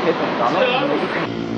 hükmetmesi anlamında